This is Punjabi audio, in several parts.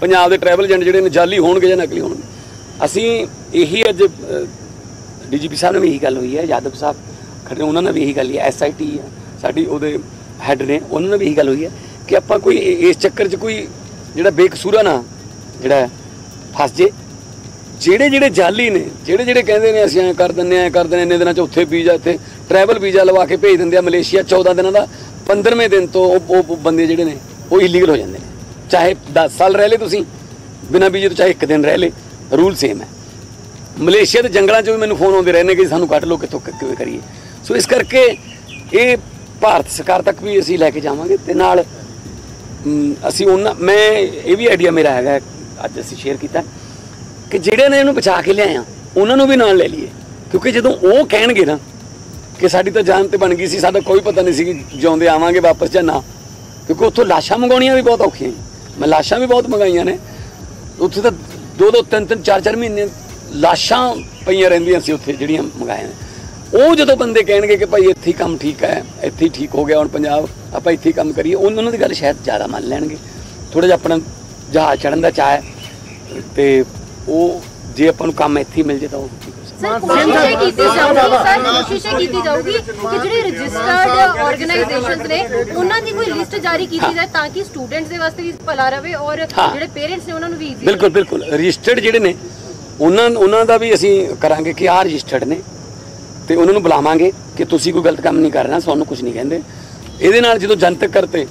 ਪੰਜਾਬ ਦੇ ਟਰੈਵਲ ਏਜੰਟ ਜਿਹੜੇ ਨੇ ਜਾਲੀ ਹੋਣਗੇ ਜਾਂ ਨਕਲੀ ਹੋਣਗੇ। ਅਸੀਂ ਇਹੀ ਅੱਜ ਡੀਜੀਪੀ ਸਾਹਿਬ ਨਾਲ ਵੀ ਇਹੀ ਗੱਲ ਹੋਈ ਹੈ, ਯਾਦਵ ਸਾਹਿਬ ਖੜੇ ਉਹਨਾਂ ਨਾਲ ਵੀ ਇਹੀ ਗੱਲ ਹੀ ਹੈ ਐਸਆਈਟੀ ਹੈ, ਸਾਡੀ ਉਹਦੇ ਹੈੱਡ ਨੇ, ਉਹਨਾਂ ਨਾਲ ਵੀ ਇਹੀ ਗੱਲ ਹੋਈ ਹੈ ਕਿ ਆਪਾਂ ਕੋਈ ਇਸ ਚੱਕਰ 'ਚ ਕੋਈ ਜਿਹੜਾ ਬੇਕਸੂਰਾ ਨਾ ਜਿਹੜਾ ਫਸ ਜੇ। ਜਿਹੜੇ ਜਿਹੜੇ ਜਾਲੀ ਨੇ, ਜਿਹੜੇ ਜਿਹੜੇ ਕਹਿੰਦੇ ਨੇ ਅਸੀਂ ਐਂ ਕਰ ਦਿੰਨੇ ਐਂ ਕਰ ਦਿੰਨੇ ਇੰਨੇ ਦਿਨਾਂ 'ਚ ਉੱਥੇ ਵੀਜ਼ਾ, ਇੱਥੇ ਟਰੈਵਲ ਵੀਜ਼ਾ ਲਵਾ ਕੇ ਭੇਜ ਦਿੰਦੇ ਆ ਮਲੇਸ਼ੀਆ 14 ਦਿਨਾਂ ਦਾ 15ਵੇਂ ਦਿਨ ਤੋਂ ਉਹ ਉਹ ਬੰਦੇ ਜਿਹੜੇ ਨੇ, ਉਹ ਇਲੀਗਲ ਹੋ ਜਾਂਦੇ ਨੇ। ਚਾਹੇ 10 ਸਾਲ ਰਹਿ ਲੇ ਤੁਸੀਂ, ਬਿਨਾਂ ਵੀਜ਼ੇ ਤੋਂ ਚਾਹੇ ਇੱਕ ਦਿਨ ਰਹਿ ਲੇ, ਰੂਲ ਸੇਮ ਹੈ। ਮਲੇਸ਼ੀਆ ਦੇ ਜੰਗਲਾਂ 'ਚ ਵੀ ਮੈਨੂੰ ਫੋਨ ਆਉਂਦੇ ਰਹਿੰਦੇ ਕਿ ਸਾਨੂੰ ਕੱਢ ਲਓ ਕਿੱਥੋਂ ਕਿਵੇਂ ਕਰੀਏ। ਸੋ ਇਸ ਕਰਕੇ ਇਹ ਭਾਰਤ ਸਰਕਾਰ ਤੱਕ ਵੀ ਅਸੀਂ ਲੈ ਕੇ ਜਾਵਾਂਗੇ ਤੇ ਨਾਲ ਅਸੀਂ ਉਹਨਾਂ, ਮੈਂ, ਇਹ ਵੀ ਆਈਡੀਆ ਮੇਰਾ ਹੈਗਾ, ਅੱਜ ਅਸੀਂ ਸ਼ੇਅਰ ਕੀਤਾ, ਕਿ ਜਿਹੜੇ ਨੇ ਇਹਨੂੰ ਬਚਾ ਕੇ ਲਿਆਇਆ, ਉਹਨਾਂ ਨੂੰ ਵੀ ਨਾਲ ਲੈ ਲਈਏ। ਕਿਉਂਕਿ ਜਦੋਂ ਉਹ ਕਹਿਣਗੇ ਨਾ ਕਿ ਸਾਡੀ ਤਾਂ ਜਾਨ ਤੇ ਬਣ ਗਈ ਸੀ, ਸਾਡਾ ਕੋਈ ਪਤਾ ਨਹੀਂ ਸੀ ਕਿ ਜਿਉਂਦੇ ਆਵਾਂਗੇ ਵਾਪਸ ਜਾਂ ਨਾ, ਕਿਉਂਕਿ ਉੱਥੋਂ ਲਾਸ਼ਾਂ ਮੰਗਾਉਣੀਆਂ ਵੀ ਬਹੁਤ ਔਖੀਆਂ ਮੈਂ ਲਾਸ਼ਾਂ ਵੀ ਬਹੁਤ ਮੰਗਾਈਆਂ ਨੇ। ਉੱਥੇ ਤਾਂ ਦੋ ਦੋ, ਤਿੰਨ ਤਿੰਨ, ਚਾਰ ਚਾਰ ਮਹੀਨੇ ਲਾਸ਼ਾਂ ਪਈਆਂ ਰਹਿੰਦੀਆਂ ਸੀ ਉੱਥੇ, ਜਿਹੜੀਆਂ ਮੰਗਾਈਆਂ ਨੇ। ਉਹ ਜਦੋਂ ਬੰਦੇ ਕਹਿਣਗੇ ਕਿ ਭਾਈ ਇੱਥੇ ਹੀ ਕੰਮ ਠੀਕ ਹੈ, ਇੱਥੇ ਹੀ ਠੀਕ ਹੋ ਗਿਆ ਹੁਣ ਪੰਜਾਬ, ਆਪਾਂ ਇੱਥੇ ਹੀ ਕੰਮ ਕਰੀਏ ਉਹਨਾਂ ਦੀ ਗੱਲ ਸ਼ਾਇਦ ਜ਼ਿਆਦਾ ਮੰਨ ਲੈਣਗੇ। ਥੋੜਾ ਜਿਹਾ ਆਪਣਾ ਜਹਾਜ਼ ਚੜਨ ਦਾ ਚਾਹ ਹੈ ਤੇ ਉਹ, ਜੇ ਆਪਾਂ ਨੂੰ ਕੰਮ ਇੱਥੇ ਹੀ ਮਿਲ ਜੇ ਤਾਂ ਉਹ ਸਰ ਕੋਸ਼ਿਸ਼ ਇਹ ਕੀਤੀ ਜਾਊਗੀ ਸਰ ਕੋਸ਼ਿਸ਼ ਇਹ ਕੀਤੀ ਜਾਊਗੀ ਕਿ ਜਿਹੜੇ ਰਜਿਸਟਰਡ ਆਰਗੇਨਾਈਜੇਸ਼ਨਸ ਨੇ ਉਹਨਾਂ ਦੀ ਕੋਈ ਲਿਸਟ ਜਾਰੀ ਕੀਤੀ ਜਾਏ ਤਾਂ ਕਿ ਸਟੂਡੈਂਟਸ ਦੇ ਵਾਸਤੇ ਵੀ ਭਲਾ ਰਵੇ ਔਰ ਹਾਂ। ਜਿਹੜੇ ਪੇਰੈਂਟਸ ਨੇ ਉਹਨਾਂ ਨੂੰ ਵੀ ਈਜ਼ੀ ਬਿਲਕੁਲ ਬਿਲਕੁਲ। ਰਜਿਸਟਰਡ ਜਿਹੜੇ ਨੇ ਉਹਨਾਂ ਉਹਨਾਂ ਦਾ ਵੀ ਅਸੀਂ ਕਰਾਂਗੇ ਕਿ ਆਹ ਰਜਿਸਟਰਡ ਨੇ ਤੇ ਉਹਨਾਂ ਨੂੰ ਬੁਲਾਵਾਂਗੇ ਕਿ ਤੁਸੀਂ ਕੋਈ ਗਲਤ ਕੰਮ ਨਹੀਂ ਕਰਨਾ ਤੁਹਾਨੂੰ ਕੁਝ ਨਹੀਂ ਕਹਿੰਦੇ। ਇਹਦੇ ਨਾਲ ਜਦੋਂ ਜਨਤਕ ਕਰਤੇ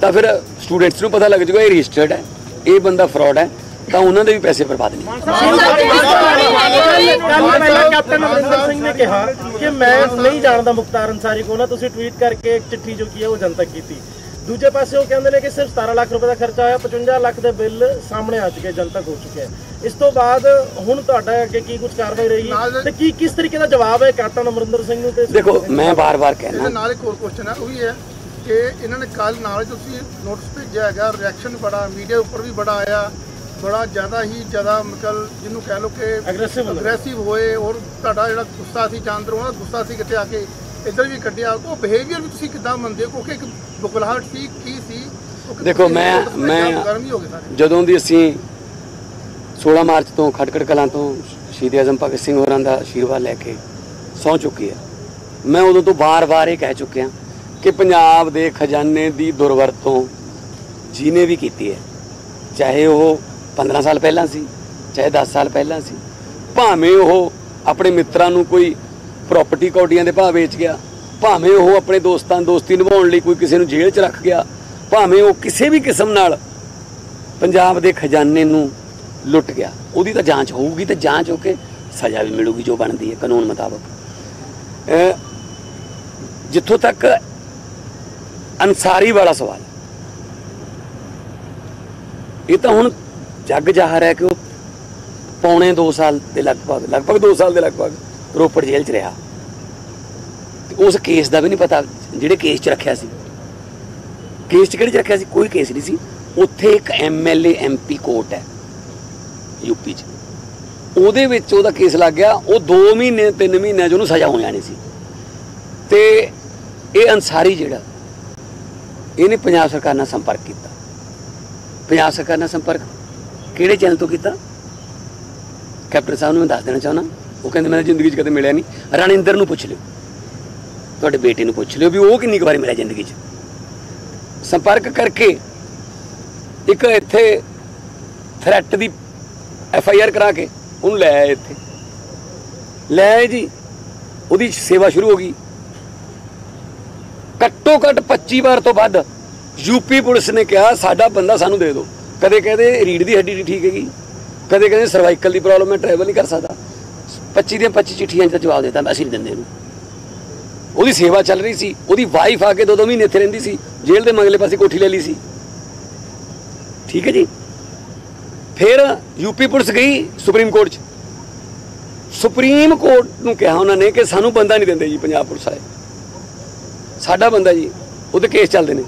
ਤਾਂ ਫਿਰ ਸਟੂਡੈਂਟਸ ਨੂੰ ਪਤਾ ਲੱਗ ਜਾਊਗਾ ਇਹ ਰਜਿਸਟਰਡ ਹੈ ਇਹ ਬੰਦਾ ਫਰਾਡ ਹੈ। ਤਾਂ ਉਹਨਾਂ ਦੇ ਵੀ ਪੈਸੇ ਬਰਬਾਦ ਨਹੀਂ ਕੱਲ ਪਹਿਲਾਂ ਕੈਪਟਨ ਅਮਰਿੰਦਰ ਸਿੰਘ ਨੇ ਕਿਹਾ ਕਿ ਮੈਂ ਨਹੀਂ ਜਾਣਦਾ ਮੁਖਤਾਰ ਅੰਸਾਰੀ ਕੋਲ ਨਾ ਤੁਸੀਂ ਟਵੀਟ ਕਰਕੇ ਇੱਕ ਚਿੱਠੀ ਜੋ ਕੀ ਹੈ ਉਹ ਜਨਤਕ ਕੀਤੀ ਦੂਜੇ ਪਾਸੇ ਉਹ ਕਹਿੰਦੇ ਨੇ ਕਿ ਸਿਰਫ 17 ਲੱਖ ਰੁਪਏ ਦਾ ਖਰਚਾ ਆਇਆ 55 ਲੱਖ ਦੇ ਬਿੱਲ ਸਾਹਮਣੇ ਆ ਚੁੱਕੇ ਜਨਤਕ ਹੋ ਚੁੱਕੇ ਹੈ ਇਸ ਤੋਂ ਬਾਅਦ ਹੁਣ ਤੁਹਾਡਾ ਅੱਗੇ ਕੀ ਕੁਝ ਕਾਰਵਾਈ ਰਹੇਗੀ ਤੇ ਕੀ ਕਿਸ ਤਰੀਕੇ ਦਾ ਜਵਾਬ ਹੈ ਕੈਪਟਨ ਅਮਰਿੰਦਰ ਸਿੰਘ ਨੂੰ ਤੇ ਦੇਖੋ ਮੈਂ ਬਾਰ-ਬਾਰ ਕਹਿਣਾ ਨਾਲ ਇੱਕ ਹੋਰ ਕੁਐਸਚਨ ਹੈ ਉਹ ਵੀ ਹੈ ਕਿ ਇਹਨਾਂ ਨੇ ਕੱਲ ਨਾਲ ਤੁਸੀਂ ਨੋਟਿਸ ਭੇਜਿਆ ਹੈਗਾ ਰਿਐਕਸ਼ਨ ਬੜਾ ਮੀਡੀਆ ਉੱਪਰ ਵੀ ਬੜਾ ਆਇਆ ਬੜਾ ਜ਼ਿਆਦਾ ਹੀ ਜ਼ਿਆਦਾ ਮਤਲਬ ਜਿਹਨੂੰ ਕਹਿ ਲਓ ਕਿ Aggressive ਹੋਏ। ਅਗਰੈਸਿਵ ਹੋਏ ਔਰ ਤੁਹਾਡਾ ਜਿਹੜਾ ਗੁੱਸਾ ਸੀ ਚਾਂਦਰੋਂ ਦਾ ਗੁੱਸਾ ਸੀ ਕਿਤੇ ਆ ਕੇ ਇੱਧਰ ਵੀ ਕੱਢਿਆ। ਉਹ ਬਿਹੇਵੀਅਰ ਵੀ ਤੁਸੀਂ ਕਿੱਦਾਂ ਮੰਨਦੇ ਹੋ? ਕਿਉਂਕਿ ਇੱਕ ਬੁਖਲਾਹਟ ਸੀ ਕੀ ਸੀ? ਦੇਖੋ, ਮੈਂ- ਮੈਂ- ਜਦੋਂ ਦੀ ਅਸੀਂ 16 ਮਾਰਚ ਤੋਂ ਖਟਕੜ ਕਲਾਂ ਤੋਂ ਸ਼ਹੀਦ ਆਜ਼ਮ ਭਗਤ ਸਿੰਘ ਹੋਰਾਂ ਦਾ ਆਸ਼ੀਰਵਾਦ ਲੈ ਕੇ ਸਹੁੰ ਚੁੱਕੀ ਹੈ ਮੈਂ ਉਦੋਂ ਤੋਂ ਵਾਰ-ਵਾਰ ਇਹ ਕਹਿ ਚੁੱਕਿਆ ਕਿ ਪੰਜਾਬ ਦੇ ਖਜ਼ਾਨੇ ਦੀ ਦੁਰਵਰਤੋਂ ਜਿਹਨੇ ਵੀ ਕੀਤੀ ਹੈ ਚਾਹੇ ਉਹ 15 ਸਾਲ ਪਹਿਲਾਂ ਸੀ, ਚਾਹੇ 10 ਸਾਲ ਪਹਿਲਾਂ ਸੀ। ਭਾਵੇਂ ਉਹ ਆਪਣੇ ਮਿੱਤਰਾਂ ਨੂੰ ਕੋਈ ਪ੍ਰਾਪਰਟੀ ਕੌਡੀਆਂ ਦੇ ਭਾਅ ਵੇਚ ਗਿਆ, ਭਾਵੇਂ ਉਹ ਆਪਣੇ ਦੋਸਤਾਂ ਦੋਸਤੀ ਨਿਭਾਉਣ ਲਈ ਕੋਈ ਕਿਸੇ ਨੂੰ ਜੇਲ੍ਹ 'ਚ ਰੱਖ ਗਿਆ, ਭਾਵੇਂ ਉਹ ਕਿਸੇ ਵੀ ਕਿਸਮ ਨਾਲ ਪੰਜਾਬ ਦੇ ਖਜ਼ਾਨੇ ਨੂੰ ਲੁੱਟ ਗਿਆ, ਉਹਦੀ ਤਾਂ ਜਾਂਚ ਹੋਊਗੀ ਤੇ ਜਾਂਚ ਹੋ ਕੇ ਸਜ਼ਾ ਵੀ ਮਿਲੂਗੀ ਜੋ ਬਣਦੀ ਹੈ ਕਾਨੂੰਨ ਮੁਤਾਬਕ। ਜਿੱਥੋਂ ਤੱਕ ਅਨਸਾਰੀ ਵਾਲਾ ਸਵਾਲ ਇਹ ਤਾਂ ਹੁਣ ਜੱਗ ਜ਼ਾਹਰ ਹੈ ਕਿ ਉਹ ਪੌਣੇ 2 ਸਾਲ ਦੇ ਲਗਭਗ ਲਗਭਗ 2 ਸਾਲ ਦੇ ਲਗਭਗ ਰੋਪੜ ਜੇਲ੍ਹ 'ਚ ਰਿਹਾ। ਤੇ ਉਸ ਕੇਸ ਦਾ ਵੀ ਨਹੀਂ ਪਤਾ ਜਿਹੜੇ ਕੇਸ 'ਚ ਰੱਖਿਆ ਸੀ। ਕੇਸ 'ਚ ਕਿਹੜੇ 'ਚ ਰੱਖਿਆ ਸੀ? ਕੋਈ ਕੇਸ ਨਹੀਂ ਸੀ। ਉੱਥੇ ਇੱਕ ਐਮਐਲਏ ਐਮਪੀ ਕੋਰਟ ਹੈ ਯੂਪੀ 'ਚ। ਉਹਦੇ ਵਿੱਚ ਉਹਦਾ ਕੇਸ ਲੱਗ ਗਿਆ। ਉਹ 2 ਮਹੀਨੇ 3 ਮਹੀਨਿਆਂ 'ਚ ਉਹਨੂੰ ਸਜ਼ਾ ਹੋ ਜਾਣੀ ਸੀ। ਤੇ ਇਹ ਅਨਸਾਰੀ ਜਿਹੜਾ, ਇਹਨੇ ਪੰਜਾਬ ਸਰਕਾਰ ਨਾਲ ਸੰਪਰਕ ਕੀਤਾ। ਪੰਜਾਬ ਸਰਕਾਰ ਨਾਲ ਸੰਪਰਕ ਕਿਹੜੇ ਚੈਨਲ ਤੋਂ ਕੀਤਾ? ਕੈਪਟਨ ਸਾਹਿਬ ਨੂੰ ਮੈਂ ਦੱਸ ਦੇਣਾ ਚਾਹੁੰਦਾ, ਉਹ ਕਹਿੰਦੇ ਮੈਂ ਜ਼ਿੰਦਗੀ 'ਚ ਕਦੇ ਮਿਲਿਆ ਨਹੀਂ। ਰਣਿੰਦਰ ਨੂੰ ਪੁੱਛ ਲਿਓ। ਤੁਹਾਡੇ ਬੇਟੇ ਨੂੰ ਪੁੱਛ ਲਿਓ ਵੀ ਉਹ ਕਿੰਨੀ ਕੁ ਵਾਰੀ ਮਿਲਿਆ ਜ਼ਿੰਦਗੀ 'ਚ। ਸੰਪਰਕ ਕਰਕੇ ਇੱਕ ਇੱਥੇ ਥ੍ਰੈਟ ਦੀ ਐਫ ਆਈ ਆਰ ਕਰਾ ਕੇ ਉਹਨੂੰ ਲੈ ਆਏ ਇੱਥੇ। ਲੈ ਆਏ ਜੀ, ਉਹਦੀ ਸੇਵਾ ਸ਼ੁਰੂ ਹੋ ਗਈ। ਘੱਟੋ ਘੱਟ 25 ਵਾਰ ਤੋਂ ਵੱਧ ਯੂਪੀ ਪੁਲਿਸ ਨੇ ਕਿਹਾ, ਸਾਡਾ ਬੰਦਾ ਸਾਨੂੰ ਦੇ ਦਿਓ। ਕਦੇ ਕਹਿੰਦੇ ਰੀੜ ਦੀ ਹੱਡੀ ਨਹੀਂ ਠੀਕ ਹੈਗੀ, ਕਦੇ ਕਹਿੰਦੇ ਸਰਵਾਈਕਲ ਦੀ ਪ੍ਰੋਬਲਮ ਹੈ ਟਰੈਵਲ ਨਹੀਂ ਕਰ ਸਕਦਾ। 25 ਦੀਆਂ 25 ਚਿੱਠੀਆਂ 'ਚ ਤਾਂ ਜਵਾਬ ਦਿੱਤਾ, ਅਸੀਂ ਨਹੀਂ ਦਿੰਦੇ ਇਹਨੂੰ। ਉਹਦੀ ਸੇਵਾ ਚੱਲ ਰਹੀ ਸੀ, ਉਹਦੀ ਵਾਈਫ ਆ ਕੇ ਦੋ ਦੋ ਮਹੀਨੇ ਇੱਥੇ ਰਹਿੰਦੀ ਸੀ, ਜੇਲ੍ਹ ਦੇ ਮਗਲੇ ਪਾਸੇ ਕੋਠੀ ਲੈ ਲਈ ਸੀ। ਠੀਕ ਹੈ ਜੀ? ਫਿਰ ਯੂਪੀ ਪੁਲਿਸ ਗਈ ਸੁਪਰੀਮ ਕੋਰਟ 'ਚ। ਸੁਪਰੀਮ ਕੋਰਟ ਨੂੰ ਕਿਹਾ ਉਹਨਾਂ ਨੇ ਕਿ ਸਾਨੂੰ ਬੰਦਾ ਨਹੀਂ ਦਿੰਦੇ ਜੀ, ਪੰਜਾਬ ਪੁਲਿਸ ਵਾਲੇ। ਸਾਡਾ ਬੰਦਾ ਜੀ, ਉਹਦੇ ਕੇਸ ਚੱਲਦੇ ਨੇ।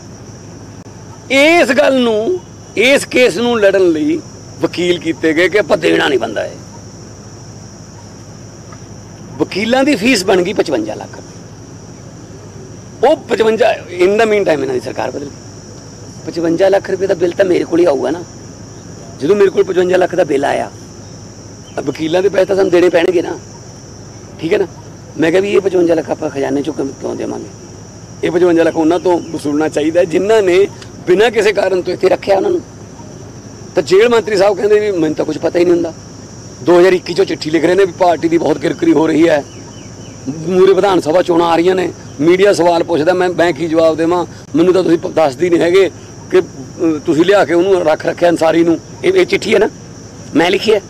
ਇਸ ਗੱਲ ਨੂੰ ਇਸ ਕੇਸ ਨੂੰ ਲੜਨ ਲਈ ਵਕੀਲ ਕੀਤੇ ਗਏ ਕਿ ਆਪਾਂ ਦੇਣਾ ਨਹੀਂ ਬੰਦਾ ਇਹ। ਵਕੀਲਾਂ ਦੀ ਫੀਸ ਬਣ ਗਈ 55 ਲੱਖ ਰੁਪਏ। ਉਹ 55 ਇਨ ਦਾ ਮੀਨ ਟਾਈਮ ਇਹਨਾਂ ਦੀ ਸਰਕਾਰ ਬਦਲ ਗਈ। 55 ਲੱਖ ਰੁਪਏ ਦਾ ਬਿੱਲ ਤਾਂ ਮੇਰੇ ਕੋਲ ਹੀ ਆਊਗਾ ਨਾ। ਜਦੋਂ ਮੇਰੇ ਕੋਲ 55 ਲੱਖ ਦਾ ਬਿੱਲ ਆਇਆ ਵਕੀਲਾਂ ਦੇ ਪੈਸੇ ਤਾਂ ਸਾਨੂੰ ਦੇਣੇ ਪੈਣਗੇ ਨਾ। ਠੀਕ ਹੈ ਨਾ? ਮੈਂ ਕਿਹਾ ਵੀ ਇਹ 55 ਲੱਖ ਆਪਾਂ ਖਜ਼ਾਨੇ ਚੋਂ ਕਿਉਂ ਦੇਵਾਂਗੇ? ਇਹ 55 ਲੱਖ ਉਹਨਾਂ ਤੋਂ ਵਸੂਲਣਾ ਚਾਹੀਦਾ ਜਿਨ੍ਹਾਂ ਨੇ ਬਿਨਾਂ ਕਿਸੇ ਕਾਰਨ ਤੋਂ ਇੱਥੇ ਰੱਖਿਆ ਉਹਨਾਂ ਨੂੰ। ਤਾਂ ਜੇਲ੍ਹ ਮੰਤਰੀ ਸਾਹਿਬ ਕਹਿੰਦੇ ਵੀ ਮੈਨੂੰ ਤਾਂ ਕੁਝ ਪਤਾ ਹੀ ਨਹੀਂ ਹੁੰਦਾ। 2021 ਚੋਂ ਚਿੱਠੀ ਲਿਖ ਰਹੇ ਨੇ ਵੀ ਪਾਰਟੀ ਦੀ ਬਹੁਤ ਕਿਰਕਰੀ ਹੋ ਰਹੀ ਹੈ। ਮੂਰੇ ਵਿਧਾਨ ਸਭਾ ਚੋਣਾਂ ਆ ਰਹੀਆਂ ਨੇ। ਮੀਡੀਆ ਸਵਾਲ ਪੁੱਛਦਾ, ਮੈਂ ਮੈਂ ਕੀ ਜਵਾਬ ਦੇਵਾਂ? ਮੈਨੂੰ ਤਾਂ ਤੁਸੀਂ ਪ- ਦੱਸਦੀ ਨਹੀਂ ਹੈਗੇ ਕਿ ਤੁਸੀਂ ਲਿਆ ਕੇ ਉਹਨੂੰ ਰੱਖ ਰੱਖਿਆ ਅਨਸਾਰੀ ਨੂੰ। ਇਹ ਇਹ ਚਿੱਠੀ ਹੈ ਨਾ? ਮੈਂ ਲਿਖੀ ਹੈ।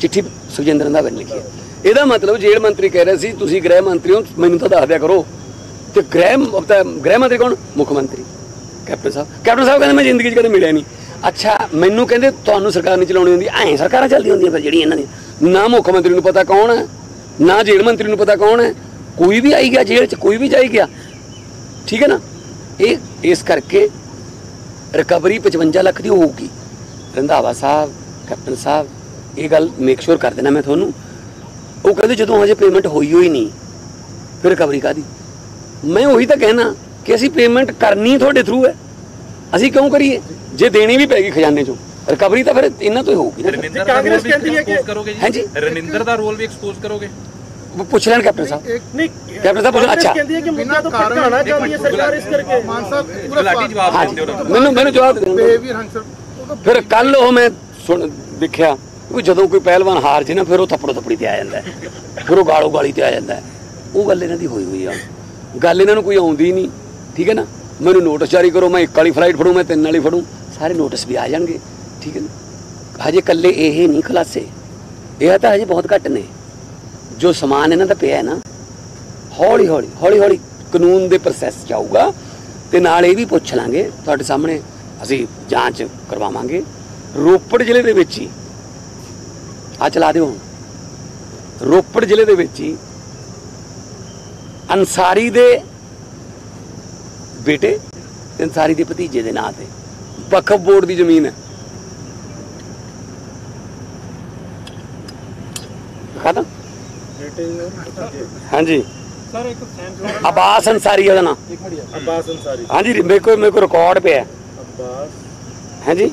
ਚਿੱਠੀ ਸੁਖਜਿੰਦਰ ਰੰਧਾਵਾ ਨੇ ਲਿਖੀ ਹੈ। ਇਹਦਾ ਮਤਲਬ ਜੇਲ੍ਹ ਮੰਤਰੀ ਕਹਿ ਰਹੇ ਸੀ, ਤੁਸੀਂ ਗ੍ਰਹਿ ਮੰਤਰੀ ਹੋ, ਮੈਨੂੰ ਤਾਂ ਦੱਸ ਦਿਆ ਕਰੋ। ਤੇ ਗ੍ਰਹਿ ਤਾਂ ਗ੍ਰਹਿ ਮੰਤਰੀ ਕੌਣ? ਮੁੱਖ ਮੰਤਰੀ। ਕੈਪਟਨ ਸਾਹਿਬ। ਕੈਪਟਨ ਸਾਹਿਬ ਕਹਿੰਦੇ ਮੈਂ ਜ਼ਿੰਦਗੀ 'ਚ ਕਦੇ ਮਿਲਿਆ ਨਹੀਂ। ਅੱਛਾ, ਮੈਨੂੰ ਕਹਿੰਦੇ ਤੁਹਾਨੂੰ ਸਰਕਾਰ ਨਹੀਂ ਚਲਾਉਣੀ ਹੁੰਦੀ। ਐਂ ਸਰਕਾਰਾਂ ਚੱਲਦੀਆਂ ਹੁੰਦੀਆਂ ਫਿਰ ਜਿਹੜੀਆਂ ਇਹਨਾਂ ਦੀਆਂ। ਨਾ ਮੁੱਖ ਮੰਤਰੀ ਨੂੰ ਪਤਾ ਕੌਣ ਹੈ, ਨਾ ਜੇਲ੍ਹ ਮੰਤਰੀ ਨੂੰ ਪਤਾ ਕੌਣ ਹੈ। ਕੋਈ ਵੀ ਆਈ ਗਿਆ ਜੇਲ੍ਹ 'ਚ, ਕੋਈ ਵੀ ਜਾਈ ਗਿਆ। ਠੀਕ ਹੈ ਨਾ? ਇਹ, ਇਸ ਕਰਕੇ ਰਿਕਵਰੀ 55 ਲੱਖ ਦੀ ਹੋਊਗੀ। ਰੰਧਾਵਾ ਸਾਹਿਬ, ਕੈਪਟਨ ਸਾਹਿਬ, ਇਹ ਗੱਲ ਮੇਕ ਸ਼ੋਰ ਕਰ ਦੇਣਾ ਮੈਂ ਤੁਹਾਨੂੰ। ਉਹ ਕਹਿੰਦੇ ਜਦੋਂ ਹਜੇ ਪੇਮੈਂਟ ਹੋਈ ਹੋਈ ਨਹੀਂ, ਫਿਰ ਰਿਕਵਰੀ ਕਾਦੀ ਮੈਂ ਉਹੀ ਤਾਂ ਕਹਿਣਾ। ਕਿ ਅਸੀਂ ਪੇਮੈਂਟ ਕਰਨੀ ਤੁਹਾਡੇ ਥਰੂ ਹੈ। ਅਸੀਂ ਕਿਉਂ ਕਰੀਏ? ਜੇ ਦੇਣੀ ਵੀ ਪੈਗੀ ਖਜ਼ਾਨੇ ਚੋਂ ਰਿਕਵਰੀ ਤਾਂ ਫਿਰ ਇਹਨਾਂ ਤੋਂ ਹੀ ਹੋਊਗੀ ਕਾਂਗਰਸ ਕਹਿੰਦੀ ਹੈ ਕਿ- ਕਰੋਗੇ ਹਾਂਜੀ। ਜੀ ਰਨਿੰਦਰ ਦਾ ਰੋਲ ਵੀ ਐਕਸਪੋਜ਼ ਕਰੋਗੇ? ਉਹ ਪੁੱਛ ਲੈਣ ਕੈਪਟਨ ਸਾਹਿਬ। ਨਹੀਂ ਕੈਪਟਨ ਸਾਹਿਬ ਪੁੱਛੋ, ਅੱਛਾ। ਕਹਿੰਦੀ ਹੈ ਕਿ ਮੁੱਦਾ ਬਿਨਾਂ ਤੋਂ ਭਟਕਾਉਣਾ ਚਾਹੁੰਦੀ ਹੈ ਸਰਕਾਰ ਇਸ ਕਰਕੇ। ਮਾਨ ਸਾਹਿਬ ਪੂਰਾ ਗੁਲਾਟੀ ਜਵਾਬ ਦਿੰਦੇ ਹੋ ਮੈਨੂੰ ਮੈਨੂੰ ਜਵਾਬ ਦੇ ਦਿਓ। ਬਿਹੇਵੀਅਰ ਹੰਸਰ ਫਿਰ ਕੱਲ ਉਹ ਮੈਂ ਸੁਣ ਦੇਖਿਆ ਕਿ ਜਦੋਂ ਕੋਈ ਪਹਿਲਵਾਨ ਹਾਰ ਜੇ ਨਾ ਫਿਰ ਉਹ ਥੱਪੜੋ ਥੱਪੜੀ ਤੇ ਆ ਜਾਂਦਾ। ਫਿਰ ਉਹ ਗਾਲੋ ਗਾਲੀ ਤੇ ਆ ਜਾਂਦਾ। ਉਹ ਗੱਲ ਇਹਨਾਂ ਦੀ ਹੋਈ ਹੋਈ ਆ। ਗੱਲ ਇਹਨਾਂ ਨੂੰ ਕੋਈ ਆਉਂਦੀ ਨਹੀਂ। ਠੀਕ ਹੈ ਨਾ? ਮੈਨੂੰ ਨੋਟਿਸ ਜਾਰੀ ਕਰੋ, ਮੈਂ ਇੱਕ ਵਾਲੀ ਫਲਾਈਟ ਫੜੂ, ਮੈਂ ਤਿੰਨ ਵਾਲੀ ਫੜੂ। ਸਾਰੇ ਨੋਟਿਸ ਵੀ ਆ ਜਾਣਗੇ, ਠੀਕ ਹੈ ਨਾ? ਹਜੇ ਕੱਲੇ ਇਹ ਨਹੀਂ ਖਲਾਸੇ। ਇਹ ਤਾਂ ਹਜੇ ਬਹੁਤ ਘੱਟ ਨੇ। ਜੋ ਸਮਾਨ ਇਹਨਾਂ ਦਾ ਪਿਆ ਹੈ ਨਾ, ਹੌਲੀ ਹੌਲੀ ਹੌਲੀ ਹੌਲੀ ਕਾਨੂੰਨ ਦੇ ਪ੍ਰੋਸੈਸ ਚ ਆਊਗਾ ਤੇ ਨਾਲ ਇਹ ਵੀ ਪੁੱਛ ਲਾਂਗੇ, ਤੁਹਾਡੇ ਸਾਹਮਣੇ ਅਸੀਂ ਜਾਂਚ ਕਰਵਾਵਾਂਗੇ। ਰੋਪੜ ਜ਼ਿਲ੍ਹੇ ਦੇ ਵਿੱਚ ਹੀ ਆ ਚਲਾ ਦਿਓ ਹੁਣ। ਰੋਪੜ ਜ਼ਿਲ੍ਹੇ ਦੇ ਵਿੱਚ ਹੀ ਅਨਸਾਰੀ ਦੇ ਬੇਟੇ ਅੰਸਾਰੀ ਦੇ ਭਤੀਜੇ ਦੇ ਨਾਂ ਤੇ। ਵਕਫ ਬੋਰਡ ਦੀ ਜ਼ਮੀਨ ਹੈ। ਖਾਦਾ ਹਾਂਜੀ। ਸਰ ਇੱਕ ਸੈਂਟਰ ਅਬਾਸ ਅੰਸਾਰੀ ਉਹਦਾ ਨਾਮ ਅਬਾਸ ਅੰਸਾਰੀ। ਹਾਂਜੀ ਮੇਰੇ ਕੋਲ ਮੇਰੇ ਕੋਲ ਰਿਕਾਰਡ ਪਿਆ ਅਬਾਸ ਹਾਂਜੀ।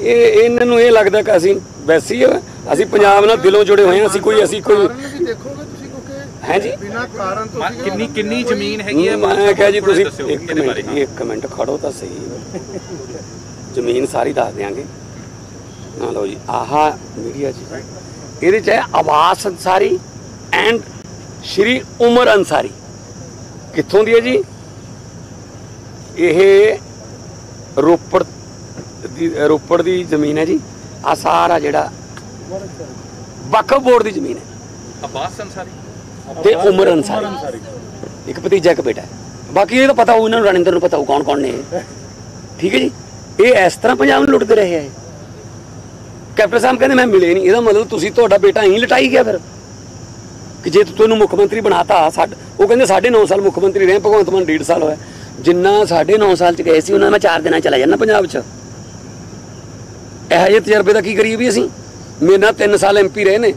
ਇਹ ਇਹਨਾਂ ਨੂੰ ਇਹ ਲੱਗਦਾ ਕਿ ਅਸੀਂ ਵੈਸੀ ਅਸੀਂ ਪੰਜਾਬ ਨਾਲ ਦਿਲੋਂ ਜੁੜੇ ਹੋਏ ਹਾਂ। ਅਸੀਂ ਕੋਈ ਅਸੀਂ ਕੋਈ ਦੇਖੋਗੇ ਹੈਂ ਜੀ? ਬਿਨਾਂ ਕਾਰਨ ਤੋਂ ਮਨ- ਕਿੰਨੀ ਕਿੰਨੀ ਜ਼ਮੀਨ ਹੈਗੀ ਹੈ ਮੈਂ ਕਿਹਾ ਜੀ ਤੁਸੀਂ ਇੱਕ ਮਿੰਟ ਜੀ, ਇੱਕ ਮਿੰਟ ਖੜੋ ਤਾਂ ਸਹੀ। ਜ਼ਮੀਨ ਸਾਰੀ ਦੱਸ ਦਿਆਂਗੇ। ਨਾ ਲਓ ਜੀ ਆਹਾ ਮੀਡੀਆ ਜੀ। ਇਹਦੇ ਚ ਹੈ ਆਵਾਸ ਅਨਸਾਰੀ ਐਂਡ ਸ਼੍ਰੀ ਉਮਰ ਅਨਸਾਰੀ ਕਿੱਥੋਂ ਦੀ ਹੈ ਜੀ? ਇਹ ਰੋਪੜ ਦੀ ਰੋਪੜ ਦੀ ਜ਼ਮੀਨ ਹੈ ਜੀ। ਆ ਸਾਰਾ ਜਿਹੜਾ ਵਕਫ ਬੋਰਡ ਦੀ ਜ਼ਮੀਨ ਹੈ। ਅਬਾਸ ਅੰਸਾਰੀ? ਤੇ ਉਮਰ ਅਨਸਾਰੀ ਇੱਕ ਭਤੀਜਾ, ਇੱਕ ਬੇਟਾ। ਬਾਕੀ ਇਹ ਤਾਂ ਪਤਾ ਹੋਊ, ਇਹਨਾਂ ਨੂੰ ਰਣਿੰਦਰ ਨੂੰ ਪਤਾ ਹੋਊ ਕੌਣ ਕੌਣ ਨੇ ਇਹ। ਠੀਕ ਹੈ ਜੀ? ਇਹ ਇਸ ਤਰ੍ਹਾਂ ਪੰਜਾਬ ਨੂੰ ਲੁੱਟਦੇ ਰਹੇ ਆ ਕੈਪਟਨ ਸਾਹਿਬ ਕਹਿੰਦੇ, ਮੈਂ ਮਿਲੇ ਨਹੀਂ। ਇਹਦਾ ਮਤਲਬ ਤੁਸੀਂ ਤੁਹਾਡਾ ਬੇਟਾ ਹੀ ਲਟਾਈ ਗਿਆ ਫਿਰ। ਕਿ ਜੇ ਤੁਹਾਨੂੰ ਮੁੱਖ ਮੰਤਰੀ ਬਣਾਤਾ, ਸਾਡ, ਉਹ ਕਹਿੰਦੇ 9.5 ਸਾਲ ਮੁੱਖ ਮੰਤਰੀ ਰਹੇ, ਭਗਵੰਤ ਮਾਨ 1.5 ਸਾਲ ਹੋਇਆ। ਜਿੰਨਾ 9.5 ਸਾਲ ਚ ਗਏ ਸੀ, ਉਹਨਾਂ ਮੈਂ 4 ਦਿਨਾਂ ਚ ਚਲਾ ਜਾਂਦਾ ਪੰਜਾਬ ਚ। ਇਹੋ ਜਿਹੇ ਤਜਰਬੇ ਦਾ ਕੀ ਕਰੀਏ ਵੀ ਅਸੀਂ? ਮੇਰੇ ਨਾਲ 3 ਸਾਲ ਐਮਪੀ ਰਹੇ ਨੇ,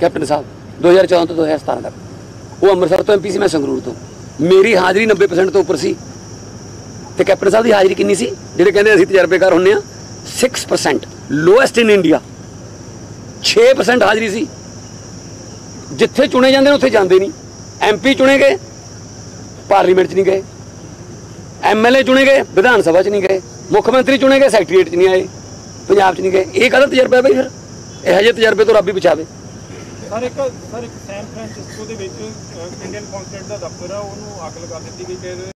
ਕੈਪਟਨ ਸਾਹਿਬ। 2014 ਤੋਂ 2017 ਤੱਕ। ਉਹ ਅੰਮ੍ਰਿਤਸਰ ਤੋਂ ਐਮਪੀ ਸੀ, ਮੈਂ ਸੰਗਰੂਰ ਤੋਂ। ਮੇਰੀ ਹਾਜ਼ਰੀ 90% ਤੋਂ ਉੱਪਰ ਸੀ। ਤੇ ਕੈਪਟਨ ਸਾਹਿਬ ਦੀ ਹਾਜ਼ਰੀ ਕਿੰਨੀ ਸੀ? ਜਿਹੜੇ ਕਹਿੰਦੇ ਅਸੀਂ ਤਜਰਬੇਕਾਰ ਹੁੰਨੇ ਆ 6% ਲੋਐਸਟ ਇਨ ਇੰਡੀਆ 6% ਹਾਜ਼ਰੀ ਸੀ। ਜਿੱਥੇ ਚੁਣੇ ਜਾਂਦੇ ਨੇ, ਉੱਥੇ ਜਾਂਦੇ ਨਹੀਂ। ਐਮਪੀ ਚੁਣੇ ਗਏ, ਪਾਰਲੀਮੈਂਟ 'ਚ ਨਹੀਂ ਗਏ। ਐਮਐਲਏ ਚੁਣੇ ਗਏ, ਵਿਧਾਨ ਸਭਾ 'ਚ ਨਹੀਂ ਗਏ। ਮੁੱਖ ਮੰਤਰੀ ਚੁਣੇ ਗਏ, ਸੈਕਟਰੀਏਟ 'ਚ ਨਹੀਂ ਆਏ। ਪੰਜਾਬ 'ਚ ਨਹੀਂ ਗਏ। ਇਹ ਕਾਹਦਾ ਤਜਰਬਾ ਬਈ ਫਿਰ? ਇਹੋ ਜਿਹੇ ਤਜਰਬੇ ਤੋਂ ਰੱਬ ਹੀ ਬਚਾਵੇ। ਸਰ, ਇੱਕ ਸਰ, ਇੱਕ ਸੈਨ ਫਰਾਂਸਿਸਕੋ ਦੇ ਵਿੱਚ ਇੰਡੀਅਨ ਕੌਂਸੂਲੇਟ ਦਾ ਦਫ਼ਤਰ ਆ, ਉਹਨੂੰ ਅੱਗ ਲਗਾ ਦਿੱਤੀ ਗਈ ਕਿ